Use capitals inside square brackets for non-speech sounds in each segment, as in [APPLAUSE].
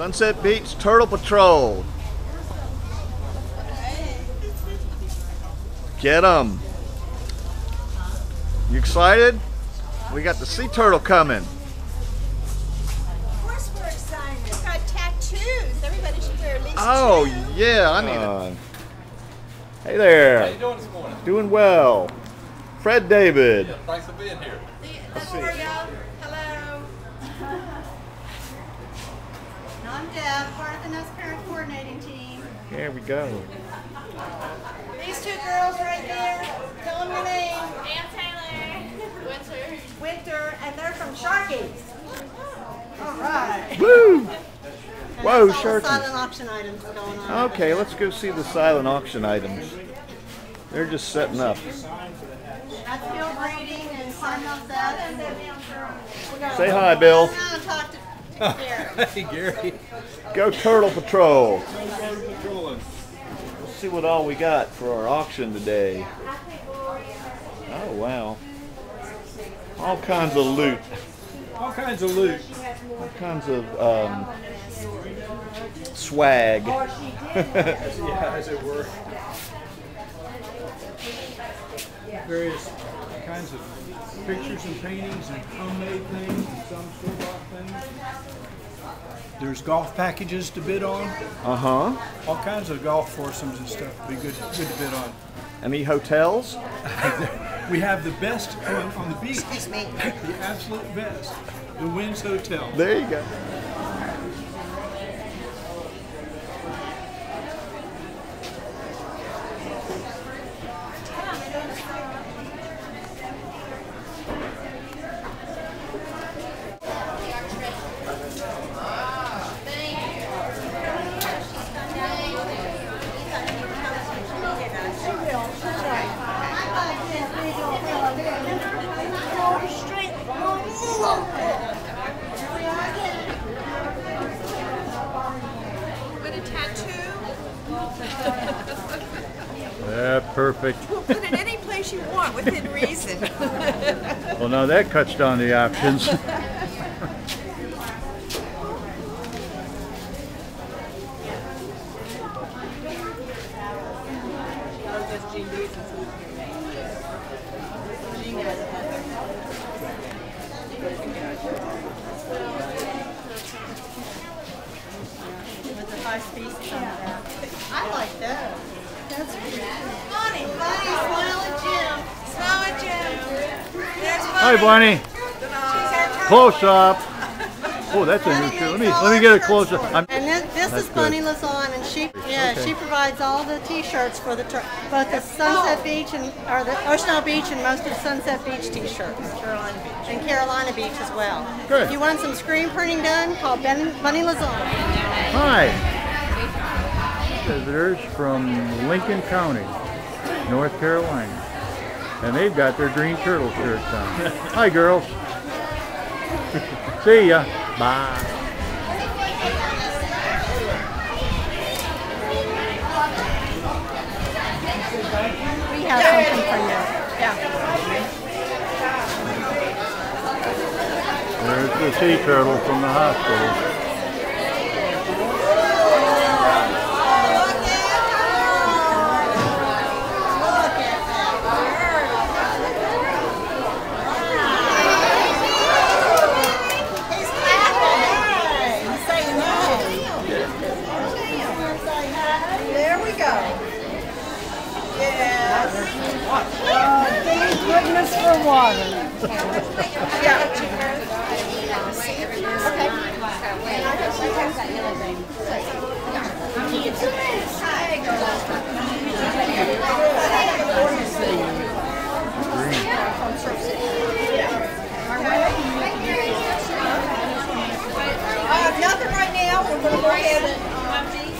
Sunset Beach Turtle Patrol. Get them. You excited? We got the sea turtle coming. Of course we're excited. We've got tattoos. Everybody should wear at least Oh two. yeah, I need it. Uh, hey there. How you doing this morning? Doing well. Fred David. Yeah, thanks for being here. Hello. I'm Deb, part of the Nest Parent Coordinating Team. Here we go. These two girls right there. Tell them your name. Ann Taylor. Winter. Winter, and they're from Sharkies. All right. Woo! Whoa, that's all the Sharky. silent auction items going on. Okay, let's go see the silent auction items. They're just setting up. That's Bill Breeding and Simon Seth. Say hi, Bill. Now and talk to to Gary. Hey, Gary. Go Turtle Patrol. Let's see what all we got for our auction today. Oh wow. All kinds of loot. All kinds of loot. All kinds of um, swag. [LAUGHS] Yeah, as it were. Various kinds of pictures and paintings and homemade things and some store-bought things. There's golf packages to bid on. Uh huh. All kinds of golf foursomes and stuff would be good, good to bid on. Any hotels? [LAUGHS] We have the best on, on the beach. Excuse me. [LAUGHS] The absolute best. The Winds Hotel. There you go. With a tattoo. Yeah, perfect. Put it any place you want within reason. [LAUGHS] Well, now that cuts down the options. With the five species on that. I like that. That's pretty. Hi, Barney. Close up. Oh, that's a new shoe. Let me let me get a close up. I'm, And this, this is good. Bunny Lazon, and she, yeah, Okay. she provides all the T-shirts for the tur- both the Sunset Beach and or the Ocean Beach and most of Sunset Beach T-shirts. Carolina Beach. And Carolina Beach as well. Good. If you want some screen printing done, call ben, Bunny Lazon. Hi. Visitors from Lincoln County, North Carolina. And they've got their green turtle shirts on. Hi, girls. See ya. Bye. We have something for you. There's the sea turtle from the hospital. There we go. Yes. Thank goodness for water. Uh, nothing right now. We're going to go ahead and.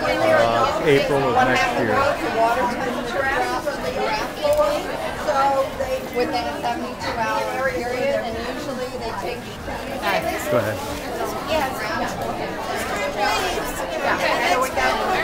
April of next year. Within a 72-hour period, and usually they take. Go ahead. Yes. Yeah.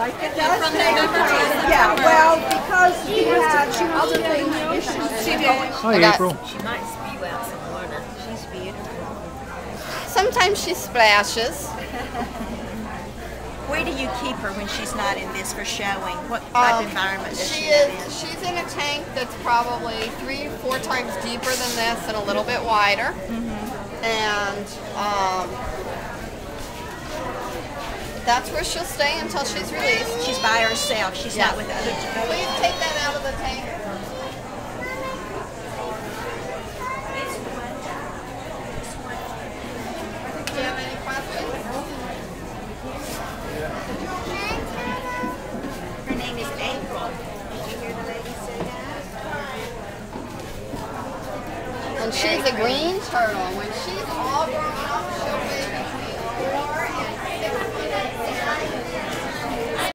Like it? From November to December. Yeah, well, because she had other things, issues she going. Hi, April. Sometimes she splashes. [LAUGHS] Where do you keep her when she's not in this for showing? What type Um, of environment does she, She is. in? She's in a tank that's probably three, four times deeper than this and a little bit wider. And um, that's where she'll stay until she's released. She's by herself. She's Yes. not with other. Please take that out of the tank. Do you have any questions? Her name is April. Did you hear the lady say that? And she's a green turtle. When she's